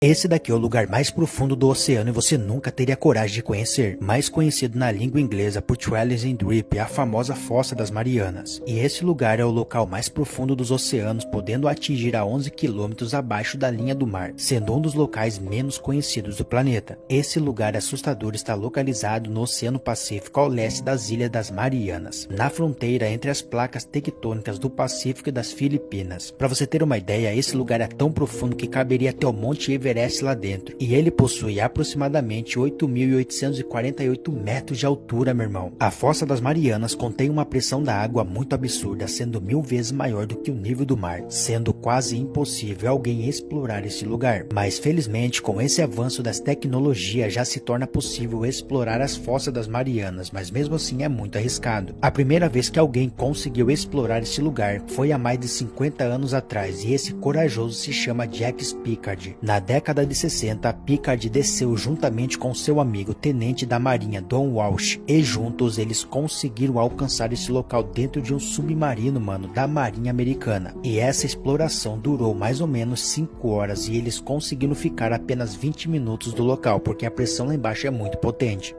Esse daqui é o lugar mais profundo do oceano e você nunca teria coragem de conhecer, mais conhecido na língua inglesa por Trellis and Drip, a famosa Fossa das Marianas. E esse lugar é o local mais profundo dos oceanos, podendo atingir a 11 quilômetros abaixo da linha do mar, sendo um dos locais menos conhecidos do planeta. Esse lugar assustador está localizado no Oceano Pacífico ao leste das Ilhas das Marianas, na fronteira entre as placas tectônicas do Pacífico e das Filipinas. Para você ter uma ideia, esse lugar é tão profundo que caberia até o Monte Everest Everest lá dentro. E ele possui aproximadamente 8.848 metros de altura, meu irmão. A Fossa das Marianas contém uma pressão da água muito absurda, sendo mil vezes maior do que o nível do mar, sendo quase impossível alguém explorar esse lugar. Mas felizmente, com esse avanço das tecnologias, já se torna possível explorar as Fossas das Marianas, mas mesmo assim é muito arriscado. A primeira vez que alguém conseguiu explorar esse lugar foi há mais de 50 anos atrás, e esse corajoso se chama Jack Pickard. Na década década de 60, Pickard desceu juntamente com seu amigo tenente da marinha Don Walsh e juntos eles conseguiram alcançar esse local dentro de um submarino, mano, da marinha americana. E essa exploração durou mais ou menos 5 horas e eles conseguiram ficar apenas 20 minutos do local, porque a pressão lá embaixo é muito potente.